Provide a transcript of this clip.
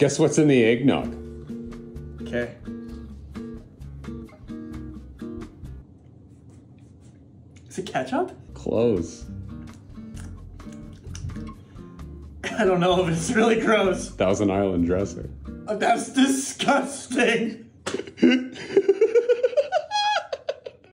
Guess what's in the eggnog? Okay. Is it ketchup? Close. I don't know if it's really gross. Thousand Island dressing. Oh, That's disgusting.